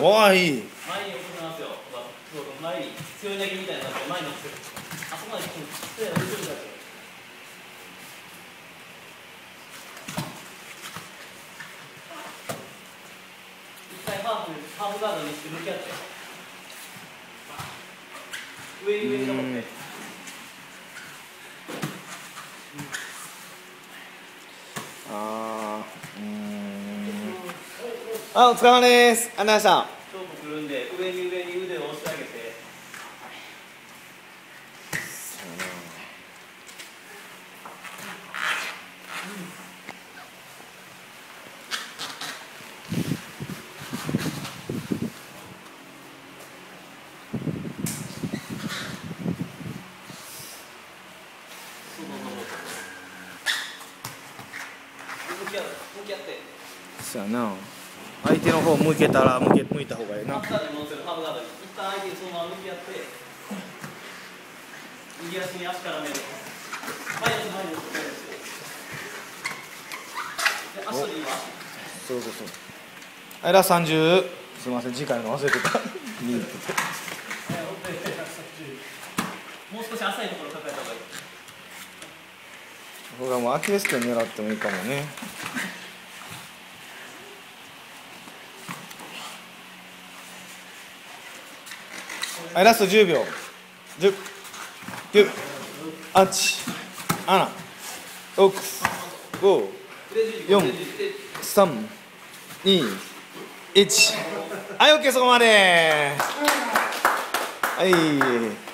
わあい。い前に起こせますよ前に強いみたいな前にあそこまで来て失礼な後ろに出して一回ハーフハーフガードにして向き合って上に上に登ってあーあお疲れ様です。ありがとうございました勝負くるんで上に上に腕を押してあげて向き合う向き合って。そうやな相手の方向けたら向け向いた方がいいな。に戻せるハーフガードに一旦相手にそのまま向き合って右足に足からめる前に前に前にで足取り今そうそうそうはいラス30すみません次回の忘れてた。にもう少し浅いところ抱えた方がいいこれはもうアキレス腱狙ってもいいかもねはいラスト10秒。10 9 8 7 6 5四3 2 1はい OK そこまで。はい。